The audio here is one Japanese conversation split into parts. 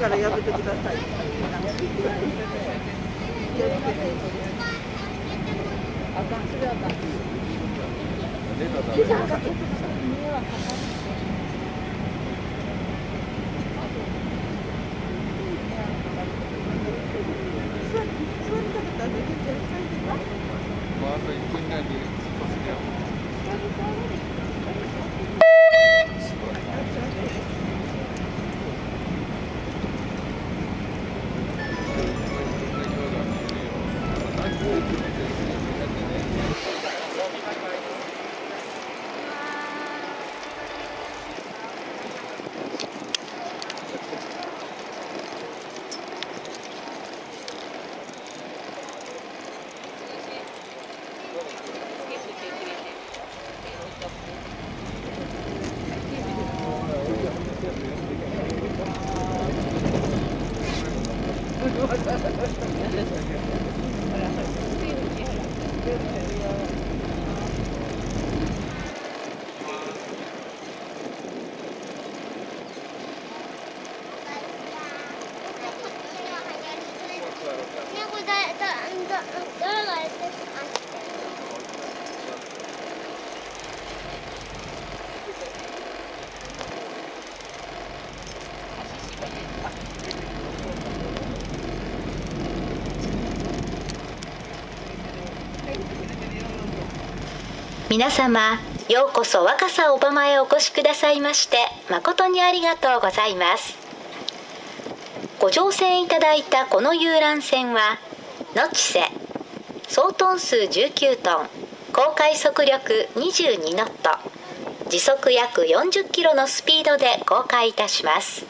からやめてください。皆様ようこそ若狭小浜へお越しくださいまして誠にありがとうございます。ご乗船いただいたこの遊覧船はノチセ総トン数19トン航海速力22ノット時速約40キロのスピードで航海いたします。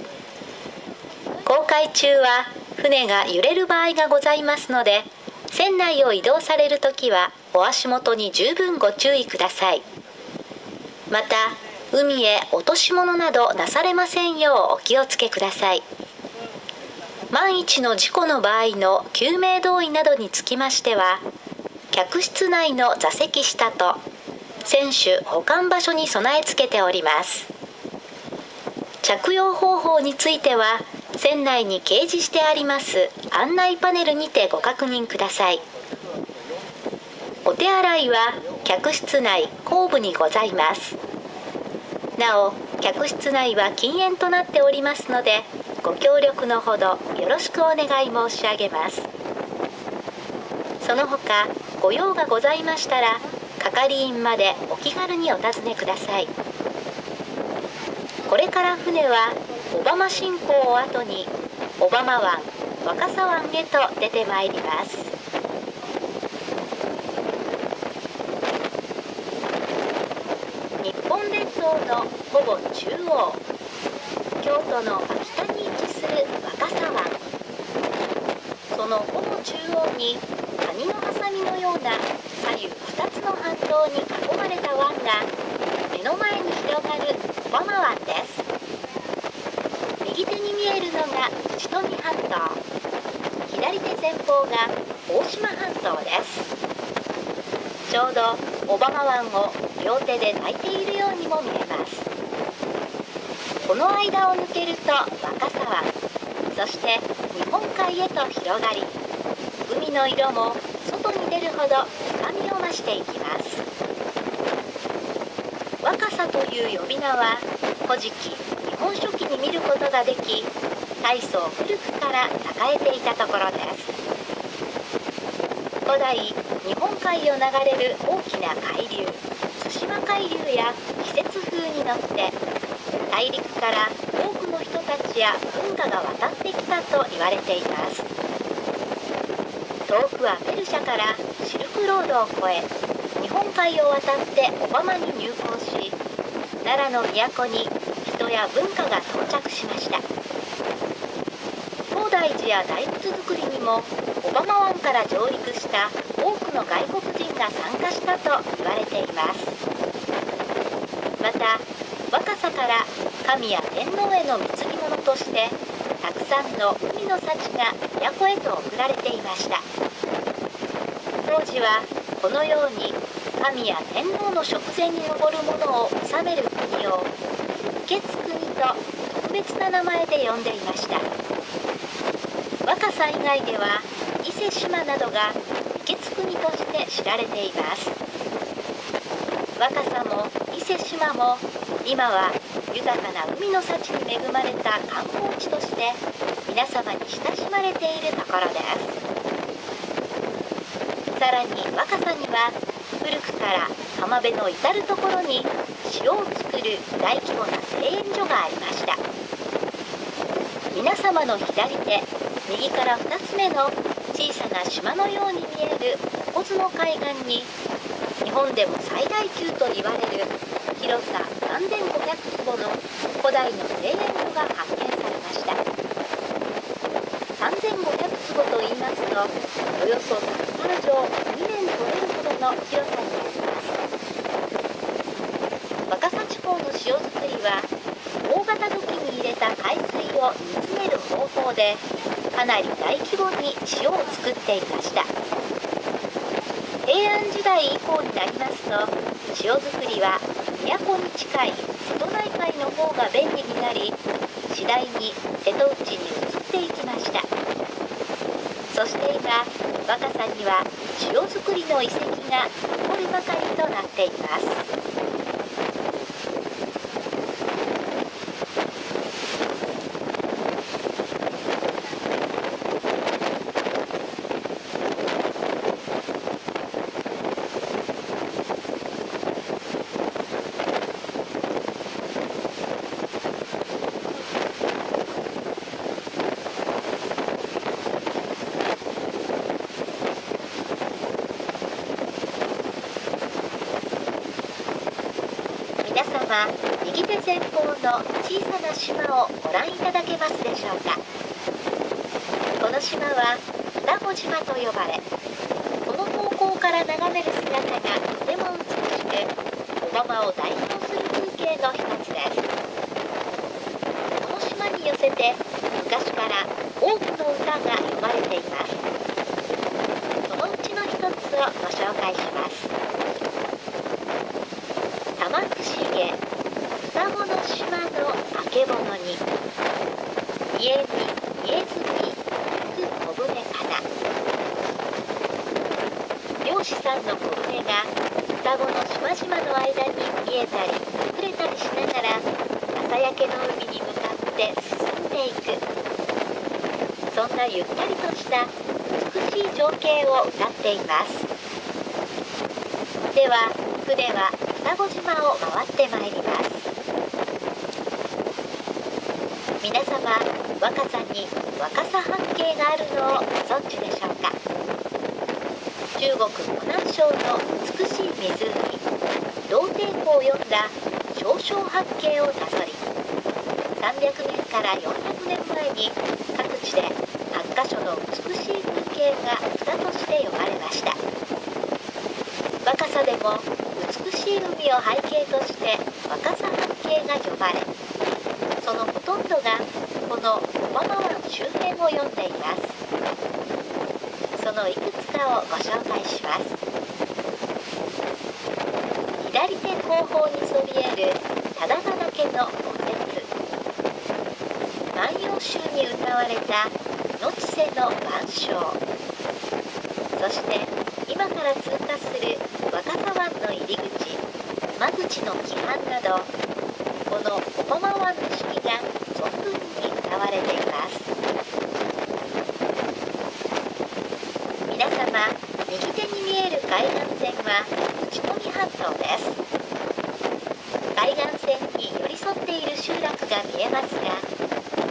航海中は船が揺れる場合がございますので船内を移動される時はお足元に十分ご注意ください。また海へ落とし物などなされませんようお気をつけください。万一の事故の場合の救命胴衣などにつきましては客室内の座席下と船首保管場所に備え付けております。着用方法については船内に掲示してあります案内パネルにてご確認ください。お手洗いは客室内後部にございます。なお客室内は禁煙となっておりますのでご協力のほどよろしくお願い申し上げます。その他ご用がございましたら係員までお気軽にお尋ねください。これから船は小浜新港を後に小浜湾若狭湾へと出てまいります。日本列島のほぼ中央。京都の北に位置する若狭湾。そのほぼ中央にカニのハサミのような左右2つの半島に囲まれた湾が目の前に広がる小浜湾です。右手に見えるのが内富半島。左手前方が大島半島です。ちょうど小浜湾を両手で抱いているようにも見えます。この間を抜けると若狭湾そして日本海へと広がり海の色も外に出るほど深みを増していきます。若さという呼び名は古事記日本書紀に見ることができ大層古くから栄えていたところです。古代日本海を流れる大きな海流対馬海流や季節風に乗って大陸から多くの人たちや文化が渡ってきたと言われています。遠くはペルシャからシルクロードを越え日本海を渡って小浜に入港し奈良の都に人や文化が到着しました。大寺や大仏作りにも小浜湾から上陸した多くの外国人が参加したと言われています。また若さから神や天皇への貢ぎ物としてたくさんの海の幸が都へと送られていました。当時はこのように神や天皇の食前に上るものを治める国を受付国と特別な名前で呼んでいました。若狭以外では伊勢志摩などが受付国として知られています。若狭も伊勢志摩も今は豊かな海の幸に恵まれた観光地として皆様に親しまれているところです。さらに若狭には古くから浜辺の至る所に塩を作る大規模な製塩所がありました。皆様の左手右から2つ目の小さな島のように見える小津の海岸に日本でも最大級と言われる広さ3500坪の古代の製塩所が発見されました。3500坪と言いますとおよそサッカー場2年取れるほどの広さになります。若狭地方の塩作りは大型土器に入れた海水を煮詰める方法でかなり大規模に塩を作っていました。平安時代以降になりますと塩作りは都に近い瀬戸内海の方が便利になり次第に瀬戸内に移っていきました。そして今若さには塩作りの遺跡が残るばかりとなっています。皆様右手前方の小さな島をご覧いただけますでしょうか。この島は双子島と呼ばれこの方向から眺める姿がとても美しく小浜を代表する風景の一つです。この島に寄せて昔から多くの歌が読まれています。そのうちの一つをご紹介します玉串毛双子の島のあけぼのに家に家ずに行く小舟かな漁師さんの小舟が双子の間に見えたり隠れたりしながら朝焼けの海に向かって進んでいく。そんなゆったりとした美しい情景を歌っています。では船は双子島を回ってまいります。皆様若さに若狭八景があるのをご存知でしょうか？中国湖南省の美しい湖。洞庭湖を読んだ少々八景をなぞり300年から400年前に各地で8カ所の美しい風景が歌として読まれました。若さでも美しい海を背景として若狭八景が呼ばれそのほとんどがこの小浜湾周辺を読んでいます。そのいくつかをご紹介します。左手後方にそびえる忠田岳の墓説万葉集に歌われた野地瀬の晩鐘。そして今から通過する若狭湾の入り口間口の規範などこの小浜湾の四季が存分に歌われています。皆様右手に見える海岸線はそうです。海岸線に寄り添っている集落が見えますが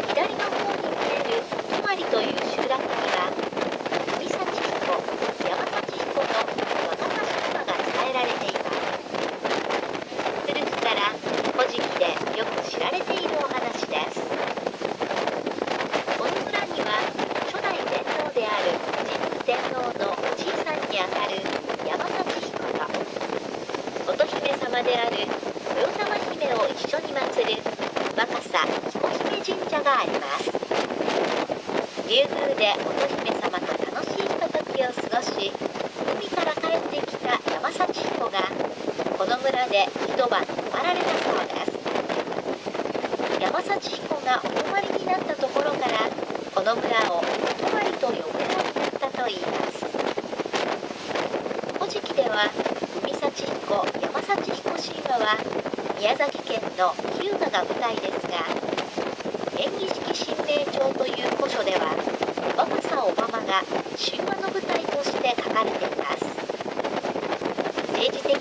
左の方に見える泊まりという集落には海幸彦山幸彦の若狭島が伝えられています古くから古事記でよく知られているお話ですこの村には初代天皇である神武天皇のおじいさんにあたる山幸彦と乙姫様である豊玉姫を一緒に祀る若狭彦姫神社があります竜宮で乙姫様と楽しいひとときを過ごし海から帰ってきた山幸彦がこの村で一晩泊まられたそうです山山幸彦がお泊まりになったところからこの村をお泊まりと呼ぶようになったといいます古事記では海幸彦山幸彦神話は宮崎県の日向が舞台ですが演技式神明帳という古書では若狭小浜が神話の舞台として書かれています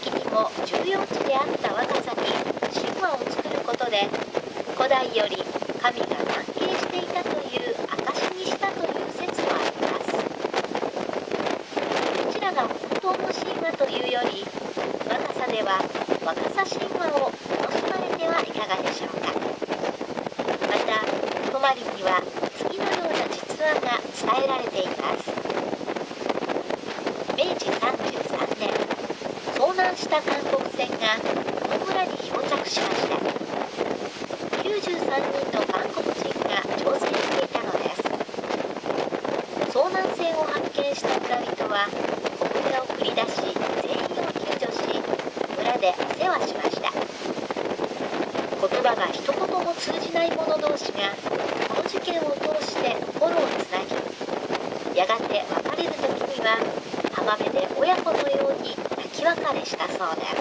政治的にも重要地であった若狭に神話を作ることで古代より神が関係していたという証にしたという説もあります。どちらが本当の神話というより若狭では若狭神話を楽しまれてはいかがでしょうかまた泊まりには次のような実話が伝えられています明治33年遭難した韓国船がこの村に漂着しました。93人の韓国人が乗船していたのです。遭難船を発見した村人は小舟を繰り出し全員を救助し村でお世話しました。言葉が一言も通じない者同士がこの事件を通して心をつなぎやがて別れる時には浜辺で親子のように泣き別れ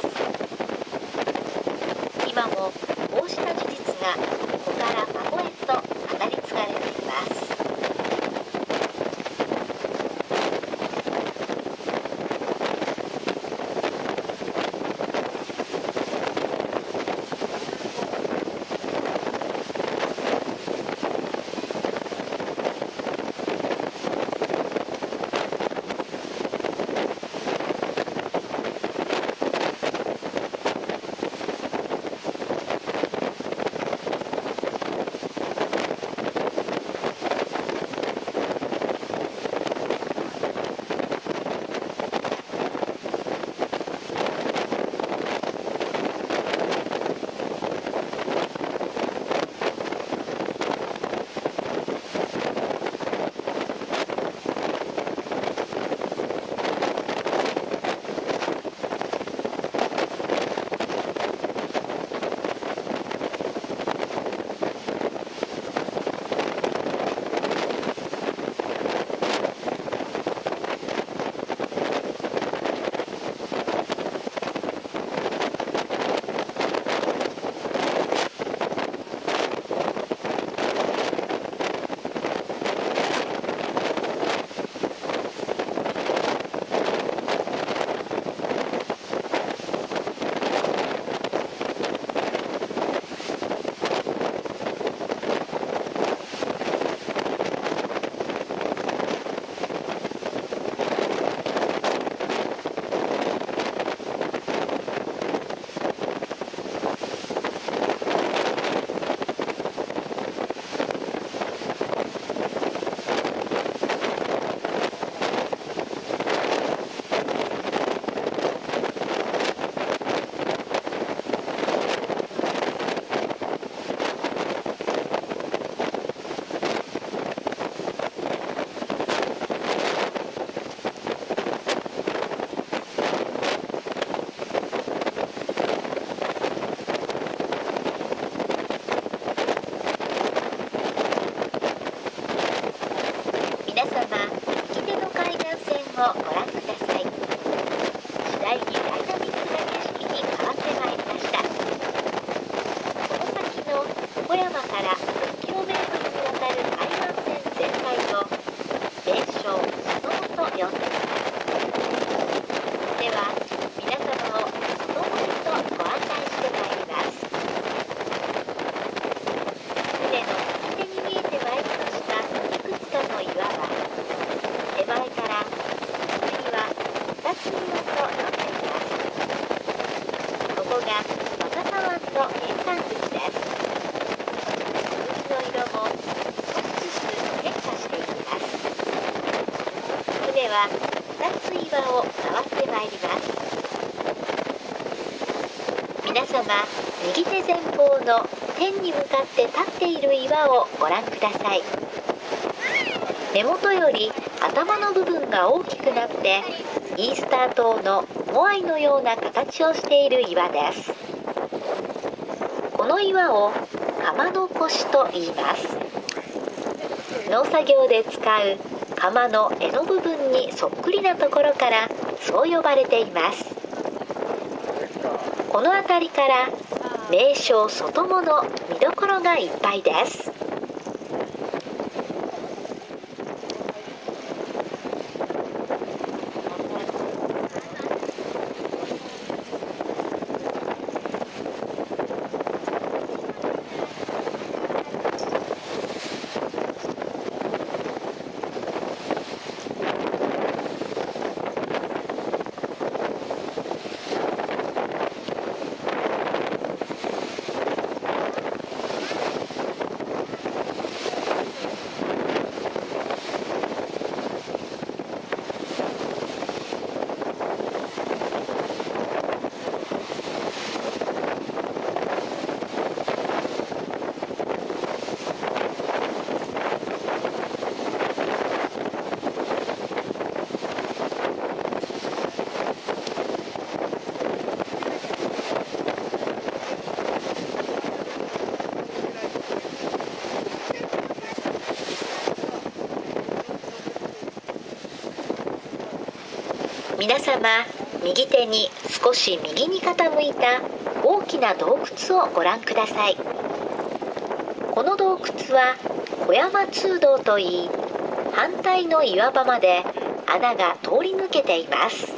天に向かって立っている岩をご覧ください。根元より頭の部分が大きくなってイースター島のモアイのような形をしている岩です。この岩を釜の腰と言います。農作業で使う釜の柄の部分にそっくりなところからそう呼ばれています。この辺りから名称外物見どころがいっぱいです。皆様右手に少し右に傾いた大きな洞窟をご覧ください。この洞窟は小山通道といい反対の岩場まで穴が通り抜けています。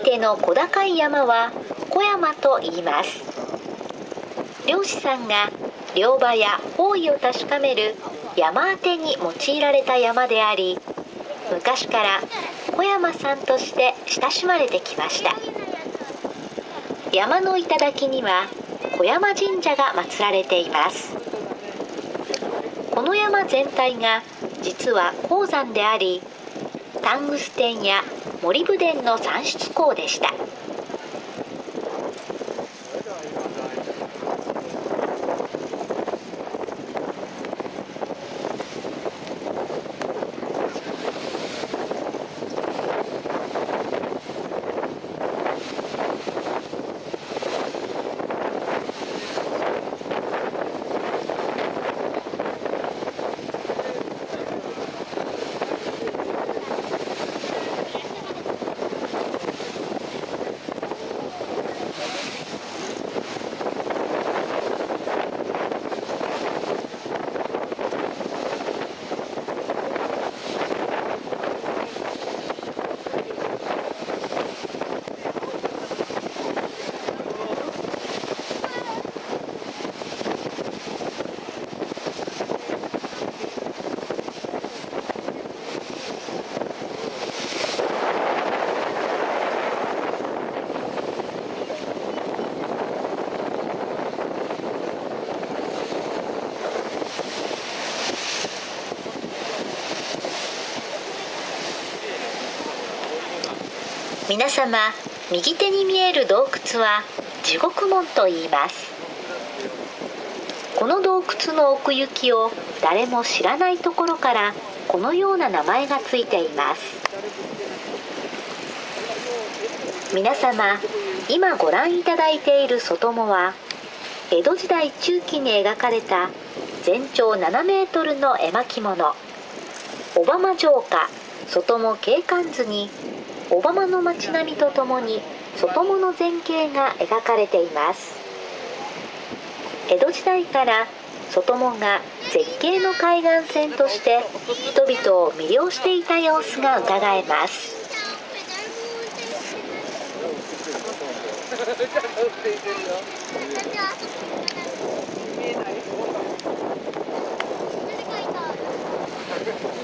手の小高い山は小山と言います。漁師さんが漁場や方位を確かめる山当てに用いられた山であり昔から小山さんとして親しまれてきました。山の頂には小山神社が祀られています。この山全体が実は鉱山でありタングステンやモリブデンの産出港でした。皆様右手に見える洞窟は地獄門と言います。この洞窟の奥行きを誰も知らないところからこのような名前がついています。皆様今ご覧いただいている外門は江戸時代中期に描かれた全長7メートルの絵巻物。小浜城下外門景観図にの街並みとともに外物景が描かれています。江戸時代から外門が絶景の海岸線として人々を魅了していた様子がうかがえます。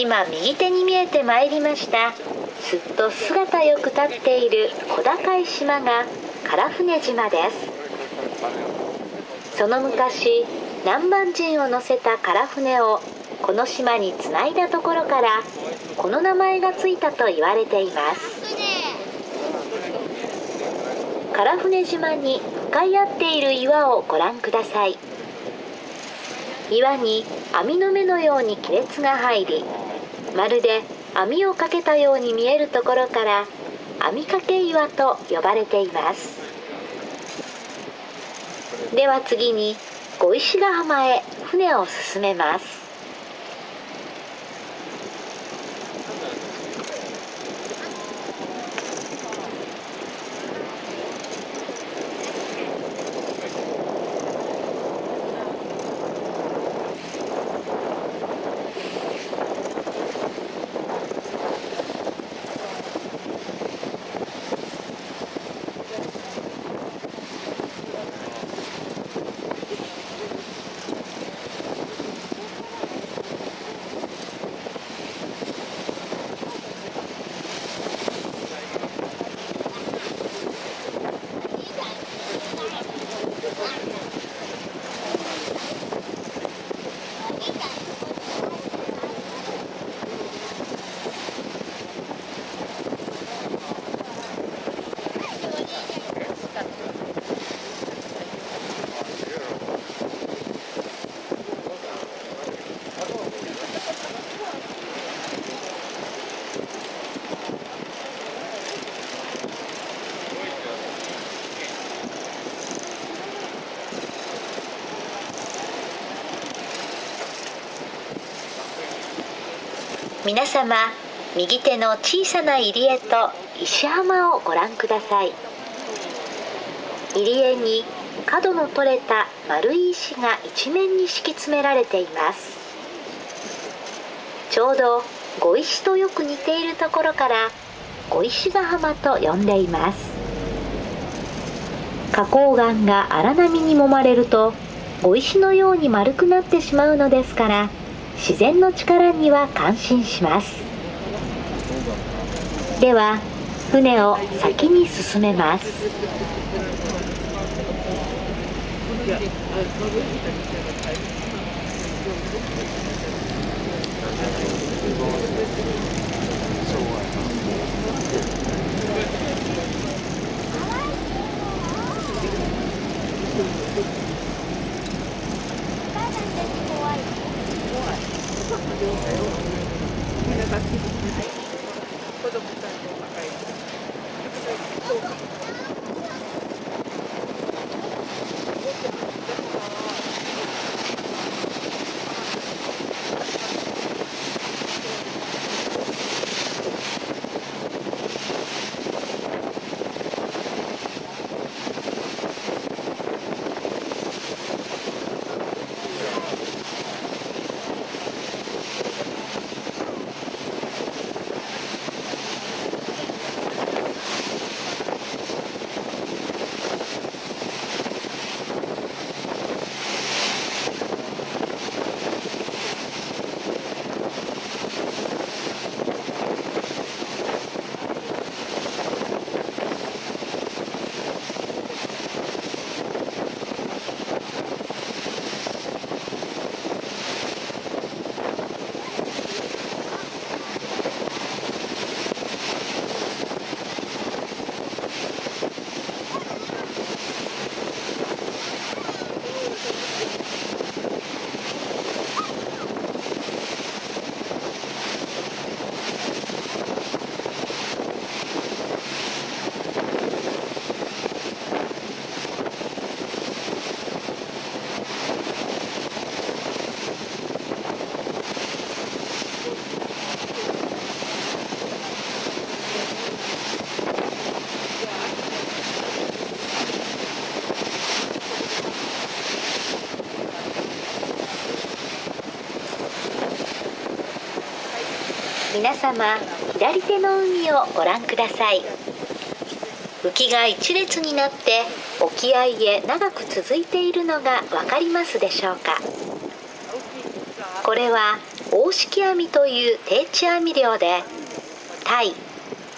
今右手に見えてまいりました。すっと姿よく立っている小高い島が唐船島です。その昔南蛮人を乗せた唐船をこの島につないだところからこの名前がついたと言われています。唐船島に向かい合っている岩をご覧ください。岩に網の目のように亀裂が入りまるで網をかけたように見えるところから網掛け岩と呼ばれています。では次に小石ヶ浜へ船を進めます皆様右手の小さな入り江と石浜をご覧ください。入り江に角の取れた丸い石が一面に敷き詰められています。ちょうど碁石とよく似ているところから碁石ヶ浜と呼んでいます。花崗岩が荒波に揉まれると碁石のように丸くなってしまうのですから自然の力には感心します。では船を先に進めます。皆様左手の海をご覧ください。浮きが一列になって沖合へ長く続いているのが分かりますでしょうか。これは大式網という定置網漁でタイ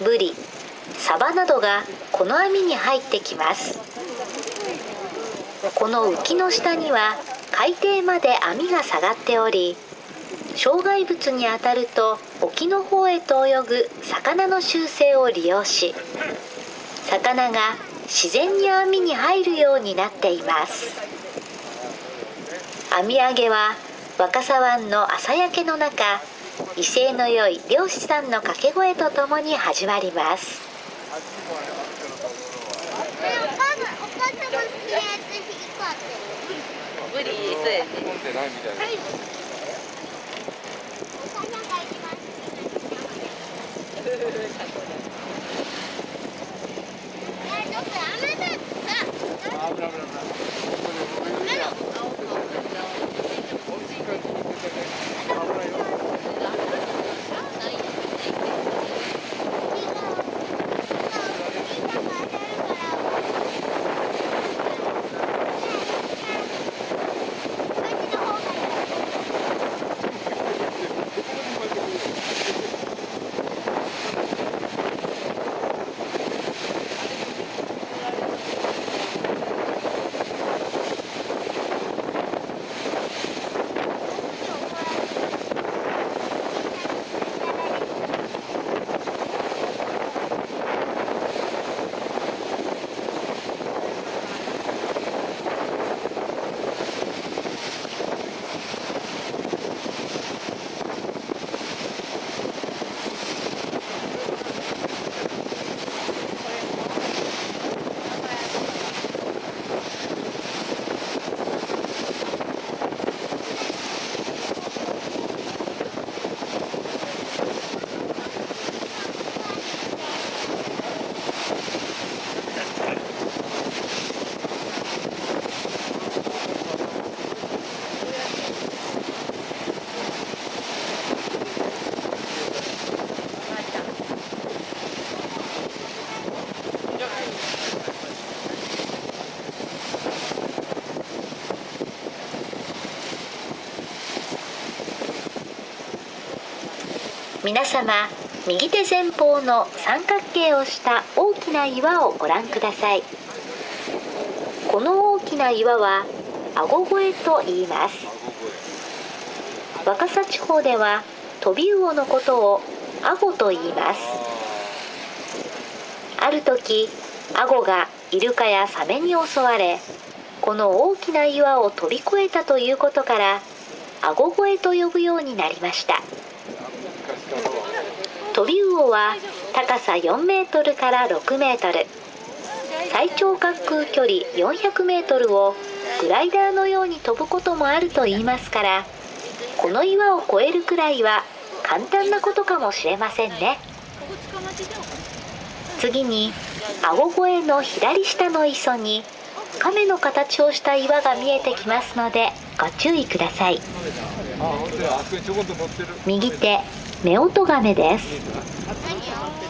ブリサバなどがこの網に入ってきます。この浮きの下には海底まで網が下がっており障害物に当たると沖の方へと泳ぐ魚の習性を利用し魚が自然に網に入るようになっています。網揚げは若狭湾の朝焼けの中威勢の良い漁師さんの掛け声とともに始まります。無理そうやね危ない危ない危。皆様右手前方の三角形をした大きな岩をご覧ください。この大きな岩はあご越えと言います。若狭地方では飛び魚のことをアゴと言います。ある時アゴがイルカやサメに襲われこの大きな岩を飛び越えたということからアゴ越えと呼ぶようになりました。飛び魚は高さ4メートルから6メートル。最長滑空距離400メートルをグライダーのように飛ぶこともあると言いますからこの岩を越えるくらいは簡単なことかもしれませんね。次に顎越えの左下の磯に亀の形をした岩が見えてきますのでご注意ください。右手夫婦亀です。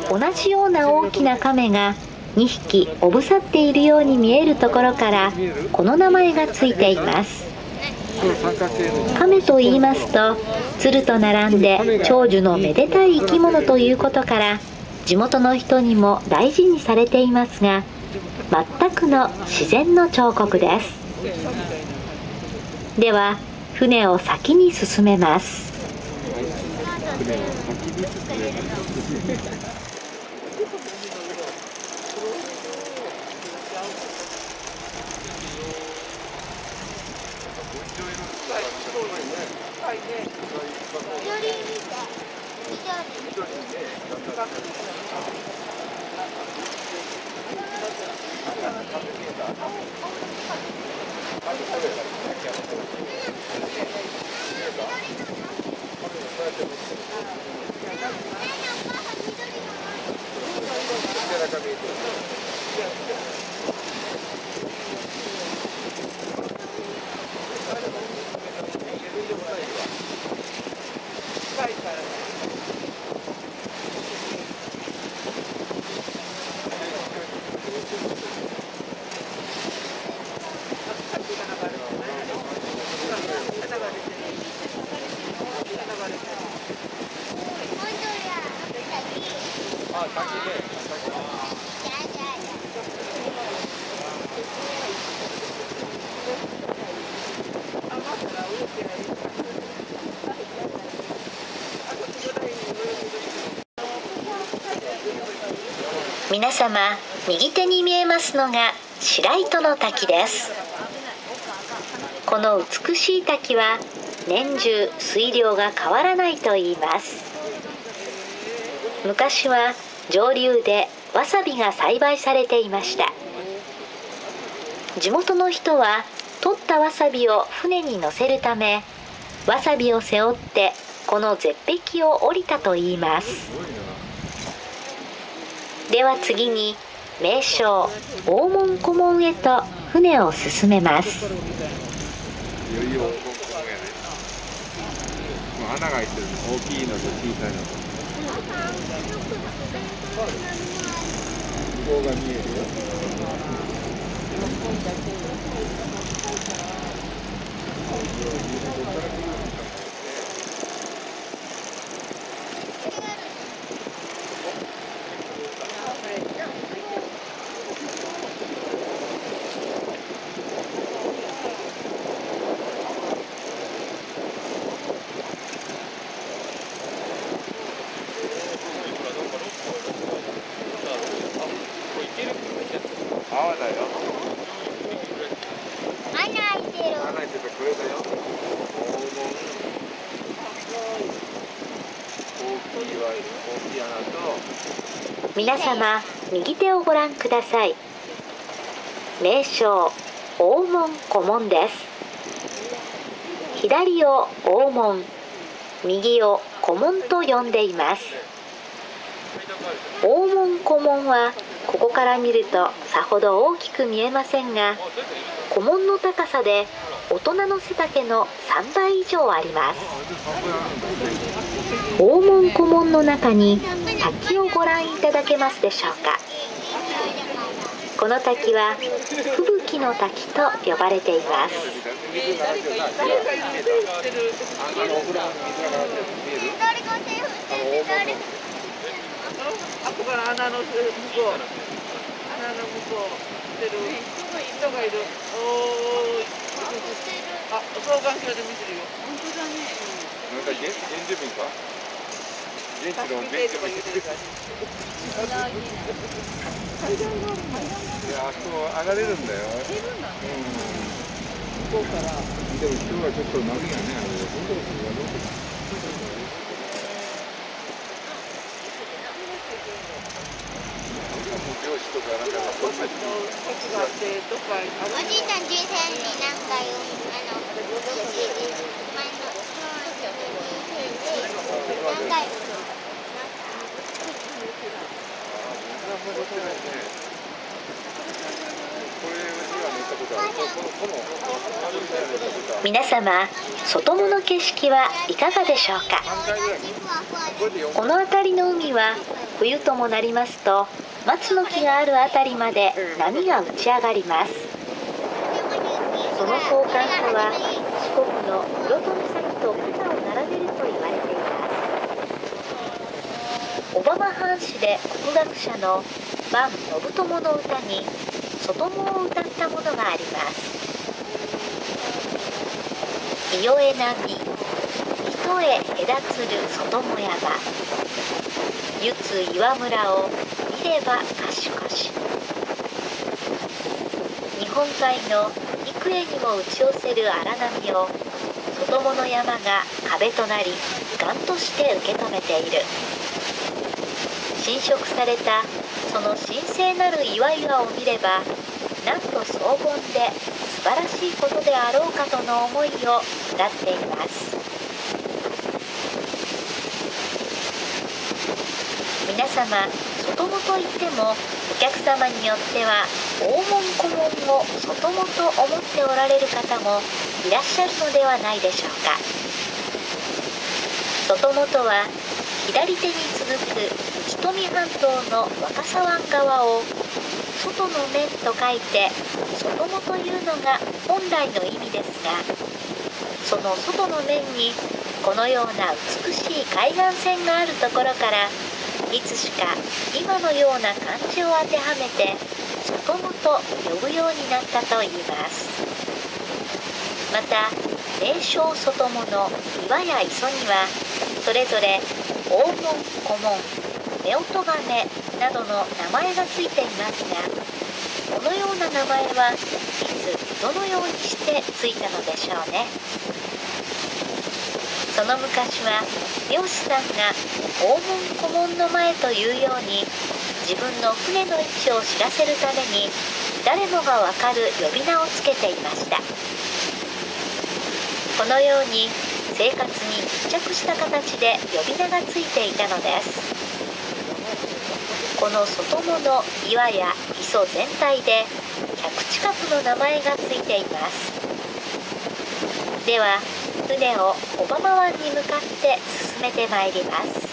同じような大きな亀が2匹おぶさっているように見えるところからこの名前がついています。亀と言いますと鶴と並んで長寿のめでたい生き物ということから地元の人にも大事にされていますが全くの自然の彫刻です。では船を先に進めます。皆 Thank you. 様右手に見えますのが白糸の滝です。この美しい滝は年中水量が変わらないと言います。昔は上流でわさびが栽培されていました。地元の人は取ったわさびを船に乗せるためわさびを背負ってこの絶壁を降りたといいます。では次に名称大門古門へと船を進めます。穴が開いてる大きいのと小さいの。と向こうが見えるよ泡だよ穴開いてる穴開いてるこれだよ黄金大きいは大きい穴と皆様右手をご覧ください。名称大門古門です。左を大門右を古門と呼んでいます。大門古門はここから見るとさほど大きく見えませんが古門の高さで大人の背丈の3倍以上あります。大門古門の中に滝をご覧いただけますでしょうか。この滝は吹雪の滝と呼ばれています。あるけどなあのお風呂の水が流れてる見える誰が手振ってる誰あこから穴の向こう穴の向こうしてる人がいるおーいあ双眼鏡で見てるよなんか原原住民かいやそこ上がれるんだようん向こうからでも今日はちょっと波がねあれで漁師とかなんかおじいちゃん13になんかよあの何回皆様外門の景色はいかがでしょうか？この辺りの海は冬ともなりますと松の木がある辺りまで波が打ち上がります。その相関とは四国の室戸岬と肩を並べると言われています小浜藩士で国学者の万信友の歌に外門を歌ったものがあります。伊予江波一重隔つる外も山ゆつ岩村を見ればかしこし日本海の幾重にも打ち寄せる荒波を外もの山が壁となりガンとして受け止めている。侵食されたその神聖なる岩々を見ればなんと荘厳で素晴らしいことであろうかとの思いを歌っています。皆様外もといってもお客様によっては大門小門を外もと思っておられる方もいらっしゃるのではないでしょうか。外もとは左手に続く富半島の若狭湾側を外の面と書いて外もというのが本来の意味ですがその外の面にこのような美しい海岸線があるところからいつしか今のような漢字を当てはめて外もと呼ぶようになったといいます。また名称外物岩や磯にはそれぞれ大門小門夫亀などの名前がついていますがこのような名前はいつどのようにしてついたのでしょうね。その昔は漁師さんが黄門古門の前というように自分の船の位置を知らせるために誰もがわかる呼び名をつけていました。このように生活に密着した形で呼び名がついていたのです。の外物岩や磯全体で100近くの名前がついています。では船を小浜湾に向かって進めてまいります。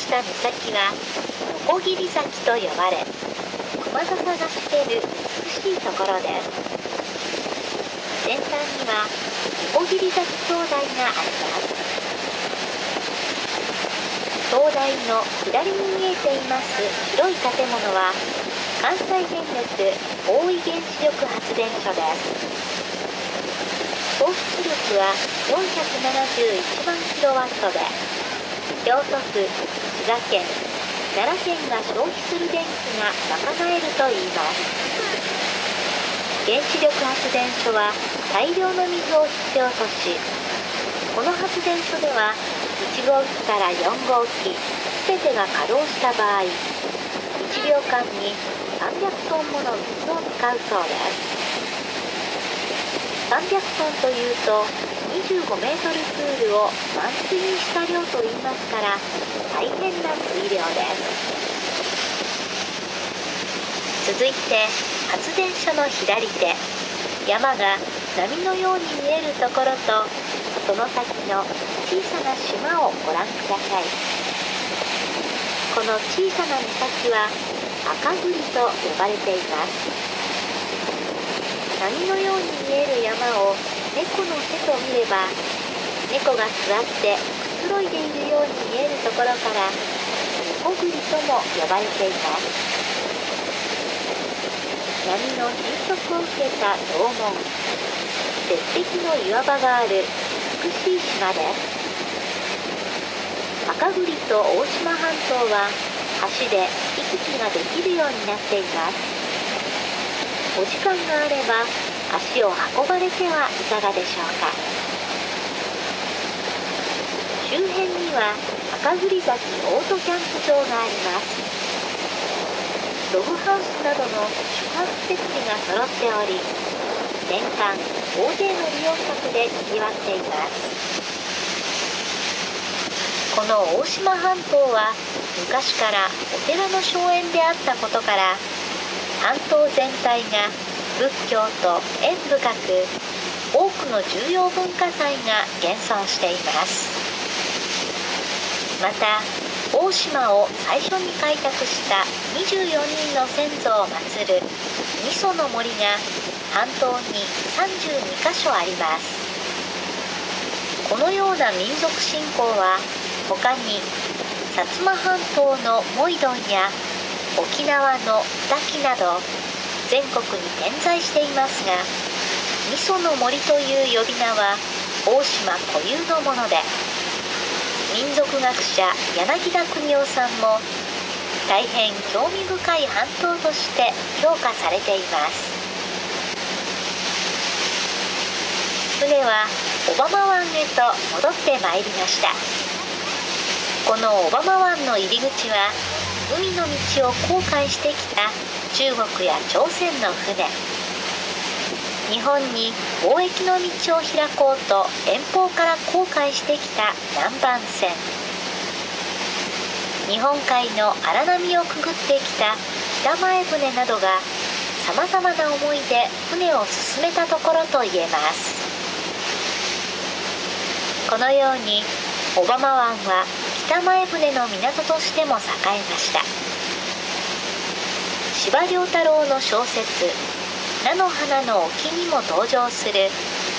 した岬は横切崎と呼ばれ熊笹が透ける美しいところです。先端には横切崎灯台があります。灯台の左に見えています。白い建物は関西電力大井原子力発電所です。放出力は471万キロワットで京都府滋賀県奈良県が消費する電気が賄えるといいます原子力発電所は大量の水を必要としこの発電所では1号機から4号機全てが稼働した場合1秒間に300トンもの水を使うそうです。300トンというと25メートルプールを満水にした量と言いますから大変な水量です。続いて発電所の左手山が波のように見えるところとその先の小さな島をご覧ください。この小さな岬は赤栗と呼ばれています。波のように見える山を猫の手と見れば猫が座ってくつろいでいるように見えるところから猫栗とも呼ばれています。波の変色を受けた縄文絶壁の岩場がある美しい島です。赤栗と大島半島は橋で行き来ができるようになっています。お時間があれば足を運ばれてはいかがでしょうか。周辺には赤栗崎オートキャンプ場があります。ログハウスなどの宿泊設備が揃っており年間大勢の利用客でにぎわっています。この大島半島は昔からお寺の荘園であったことから半島全体が仏教と縁深く多くの重要文化財が現存しています。また大島を最初に開拓した24人の先祖を祀る味噌の森が半島に32カ所あります。このような民族信仰は他に薩摩半島のモイドンや沖縄の滝など全国に点在していますが味噌の森という呼び名は大島固有のもので民族学者柳田邦夫さんも大変興味深い半島として評価されています。船は小浜湾へと戻ってまいりました。この小浜湾の入り口は海の道を航海してきた中国や朝鮮の船。日本に貿易の道を開こうと遠方から航海してきた南蛮船。日本海の荒波をくぐってきた北前船などがさまざまな思いで船を進めたところといえます。このように小浜湾は北前船の港としても栄えました。司馬太郎の小説「菜の花の沖」にも登場する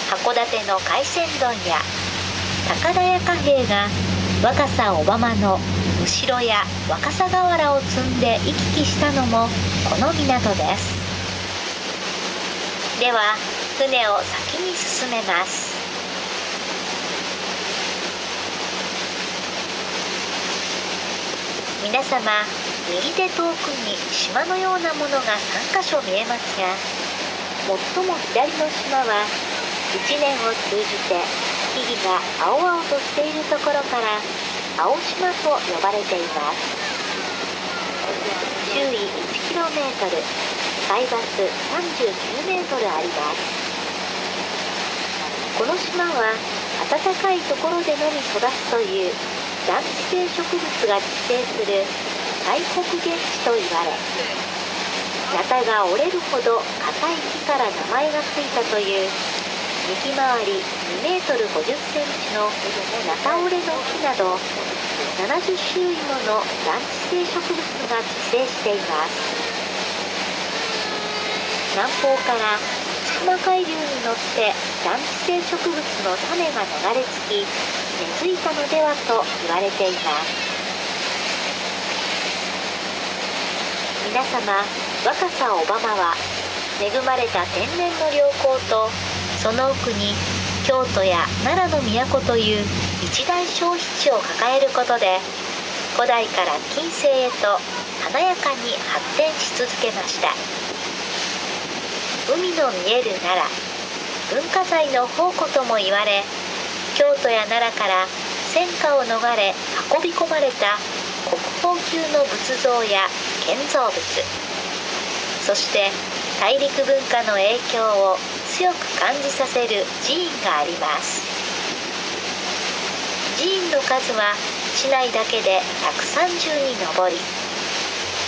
函館の海鮮丼や高田屋貨幣が若狭小浜の後ろや若狭河原を積んで行き来したのもこの港です。では船を先に進めます。皆様右手遠くに島のようなものが3カ所見えますが最も左の島は1年を通じて木々が青々としているところから青島と呼ばれています。周囲 1km 海抜 39m あります。この島は暖かいところでのみ育つという暖地性植物が自生する最北原地と言われナタが折れるほど硬い木から名前がついたという幹回り2メートル50センチのナタ折れの木など70種類もの暖地性植物が自生しています。南方から島海流に乗って暖地性植物の種が流れ着き根付いたのではと言われています。皆様若狭小浜は恵まれた天然の良好とその奥に京都や奈良の都という一大消費地を抱えることで古代から近世へと華やかに発展し続けました。海の見える奈良文化財の宝庫とも言われ京都や奈良から戦火を逃れ運び込まれた国宝級の仏像や建造物。そして大陸文化の影響を強く感じさせる寺院があります。寺院の数は市内だけで130に上り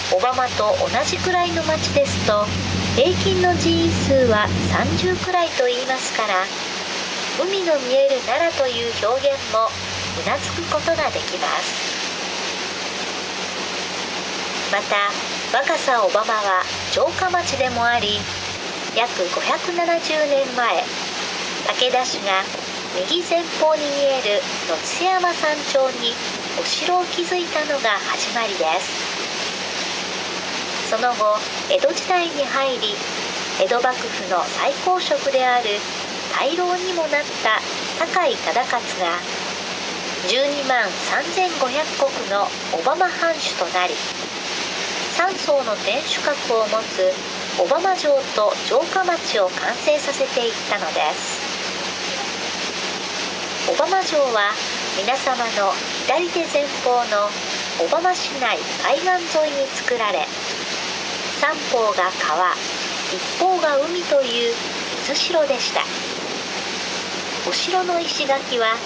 小浜と同じくらいの町ですと平均の寺院数は30くらいと言いますから海の見える奈良という表現もうなずくことができます。また若狭小浜は城下町でもあり約570年前武田氏が右前方に見える野津山山頂にお城を築いたのが始まりです。その後江戸時代に入り江戸幕府の最高職である大老にもなった酒井忠勝が12万3500石の小浜藩主となり3層の天守閣を持つ小浜城と城下町を完成させていったのです。小浜城は皆様の左手前方の小浜市内海岸沿いに作られ三方が川一方が海という水城でした。お城の石垣は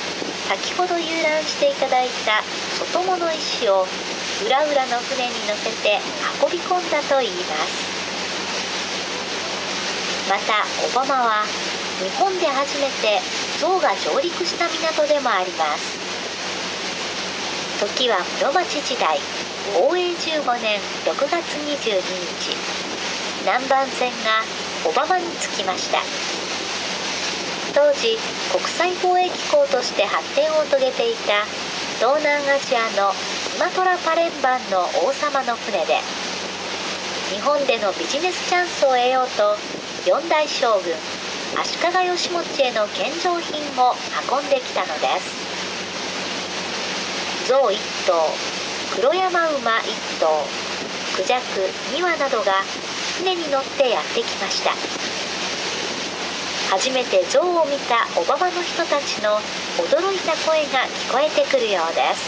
先ほど遊覧していただいた外物石を裏々の船に乗せて運び込んだといいます。また小浜は日本で初めて象が上陸した港でもあります。時は室町時代。応永15年6月22日。南蛮船が小浜に着きました。当時国際貿易港として発展を遂げていた東南アジアのスマトラパレンバンの王様の船で日本でのビジネスチャンスを得ようと四代将軍足利義持への献上品を運んできたのです。象1頭黒山馬1頭。クジャク2羽などが船に乗ってやってきました。初めて象を見た小浜の人たちの驚いた声が聞こえてくるようです。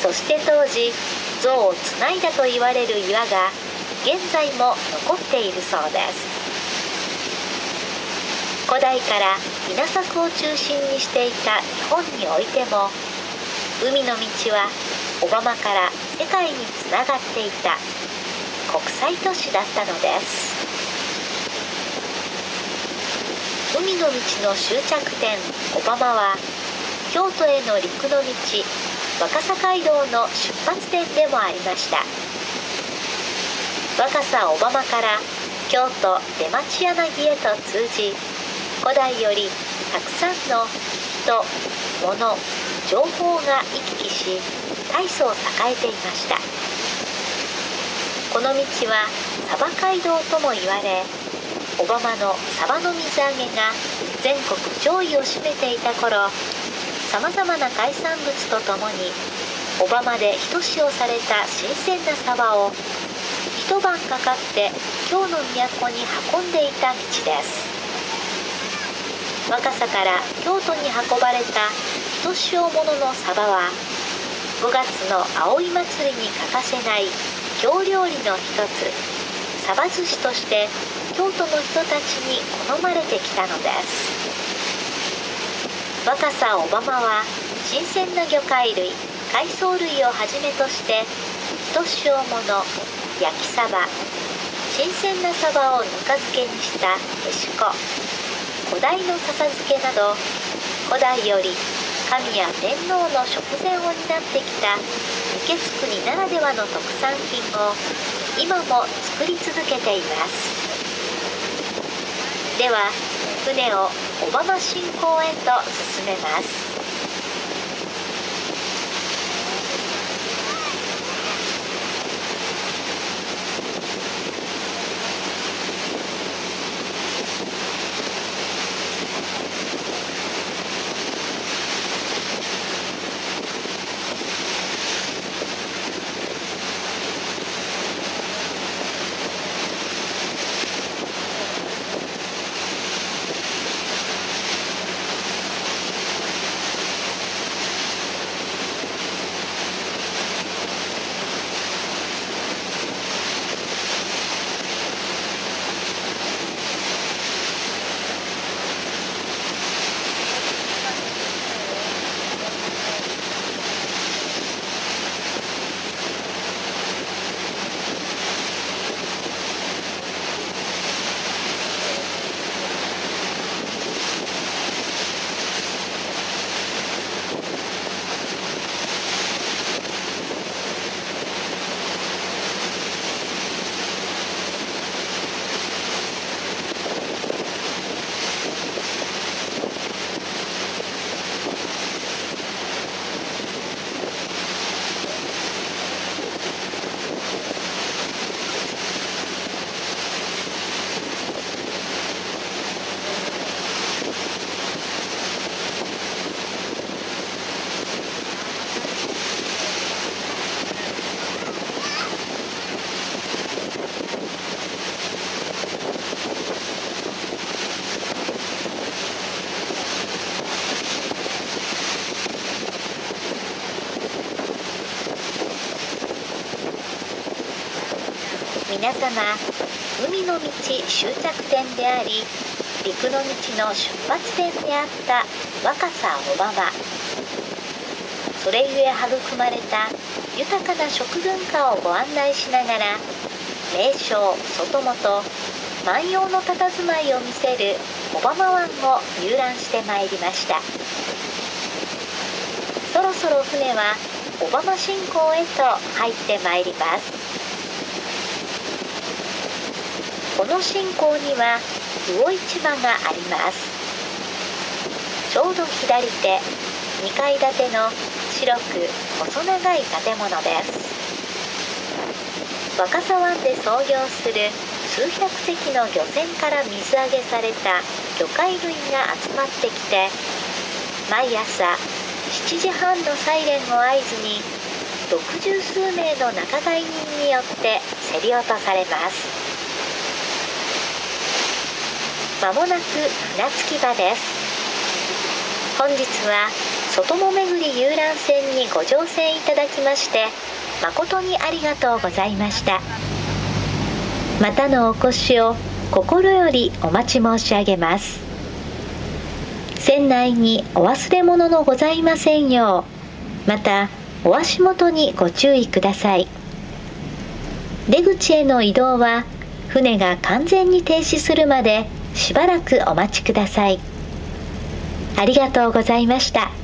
そして当時象をつないだと言われる岩が現在も残っているそうです。古代から稲作を中心にしていた日本においても海の道は小浜から世界につながっていた国際都市だったのです。海の道の終着点小浜は京都への陸の道若狭街道の出発点でもありました。若狭小浜から京都出町柳へと通じ古代よりたくさんの人物情報が行き来し大層栄えていました。この道はサバ街道とも言われ小浜のサバの水揚げが全国上位を占めていた頃さまざまな海産物とともに小浜でひとしおされた新鮮なサバを一晩かかって京の都に運んでいた道です。若狭から京都に運ばれたとしおもののサバは5月の葵祭りに欠かせない京料理の一つサバ寿司として京都の人たちに好まれてきたのです。若狭小浜は新鮮な魚介類海藻類をはじめとしてひとしおもの焼きサバ新鮮なサバをぬか漬けにしたへしこ古代の笹漬けなど古代より神や天皇の食前を担ってきた受津国ならではの特産品を今も作り続けています。では船を小浜新港へと進めます。皆様海の道終着点であり陸の道の出発点であった若狭小浜それゆえ育まれた豊かな食文化をご案内しながら名称外本万葉の佇まいを見せる小浜湾を遊覧してまいりました。そろそろ船は小浜新港へと入ってまいります。この新港には魚市場があります。ちょうど左手2階建ての白く細長い建物です。若狭湾で操業する数百隻の漁船から水揚げされた魚介類が集まってきて毎朝7時半のサイレンを合図に60数名の仲買人によって競り落とされます。まもなく船着き場です。本日は外も巡り遊覧船にご乗船いただきまして誠にありがとうございました。またのお越しを心よりお待ち申し上げます。船内にお忘れ物のございませんようまたお足元にご注意ください。出口への移動は船が完全に停止するまでしばらくお待ちくださいありがとうございました。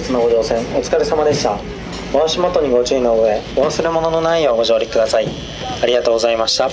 日のご乗船お疲れ様でした。お足元にご注意の上お忘れ物のないようご乗陸ください。ありがとうございました。